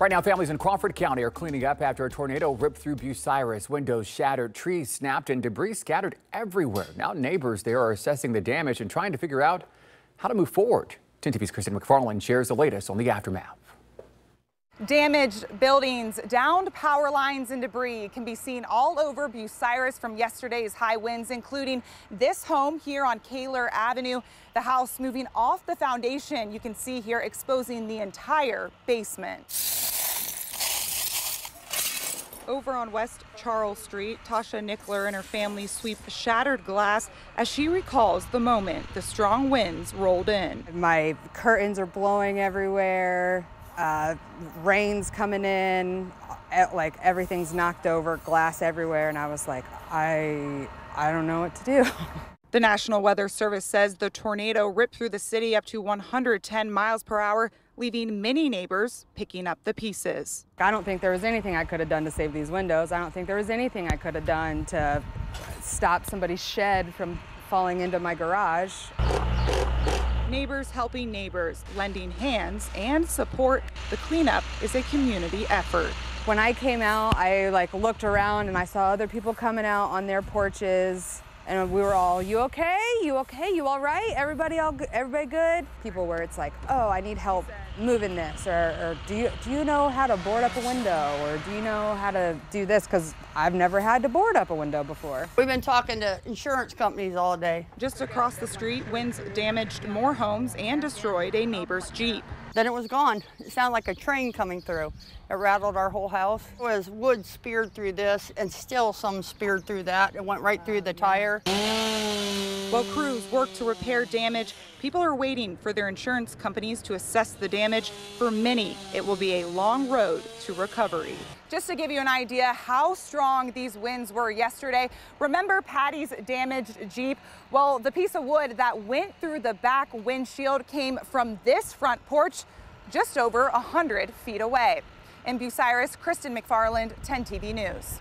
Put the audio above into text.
Right now, families in Crawford County are cleaning up after a tornado ripped through Bucyrus. Windows shattered, trees snapped, and debris scattered everywhere. Now, neighbors there are assessing the damage and trying to figure out how to move forward. 10 TV's Kristen McFarland shares the latest on the aftermath. Damaged buildings, downed power lines, and debris can be seen all over Bucyrus from yesterday's high winds, including this home here on Kaler Avenue. The house moving off the foundation, you can see here, exposing the entire basement. Over on West Charles Street, Tasha Nickler and her family sweep shattered glass as she recalls the moment the strong winds rolled in. My curtains are blowing everywhere, uh, rain's coming in, like everything's knocked over, glass everywhere, and I was like, I, I don't know what to do. The National Weather Service says the tornado ripped through the city up to 110 miles per hour, leaving many neighbors picking up the pieces. I don't think there was anything I could have done to save these windows. I don't think there was anything I could have done to stop somebody's shed from falling into my garage. Neighbors helping neighbors, lending hands and support. The cleanup is a community effort. When I came out, I like looked around and I saw other people coming out on their porches and we were all, "You okay? You okay? You all right? Everybody all good? Everybody good?" People where it's like, "Oh, I need help moving this," or, or "Do you do you know how to board up a window?" or "Do you know how to do this?" Because I've never had to board up a window before. We've been talking to insurance companies all day. Just across the street, winds damaged more homes and destroyed a neighbor's Jeep. Then it was gone. It sounded like a train coming through. It rattled our whole house. It was wood speared through this and still some speared through that. It went right through the tire. While crews work to repair damage, people are waiting for their insurance companies to assess the damage. For many, it will be a long road to recovery. Just to give you an idea how strong these winds were yesterday, remember Patty's damaged Jeep? Well, the piece of wood that went through the back windshield came from this front porch just over 100 feet away. In Bucyrus, Kristen McFarland, 10 TV News.